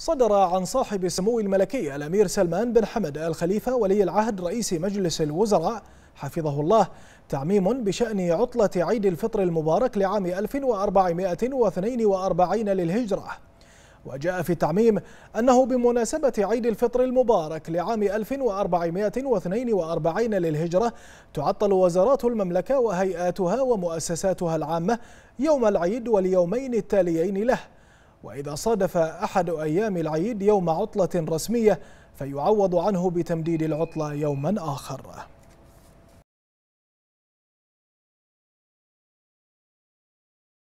صدر عن صاحب السمو الملكي الأمير سلمان بن حمد الخليفة ولي العهد رئيس مجلس الوزراء حفظه الله تعميم بشأن عطلة عيد الفطر المبارك لعام 1442 للهجرة. وجاء في التعميم أنه بمناسبة عيد الفطر المبارك لعام 1442 للهجرة تعطل وزارات المملكة وهيئاتها ومؤسساتها العامة يوم العيد واليومين التاليين له. وإذا صادف أحد أيام العيد يوم عطلة رسمية فيعوض عنه بتمديد العطلة يوما آخر.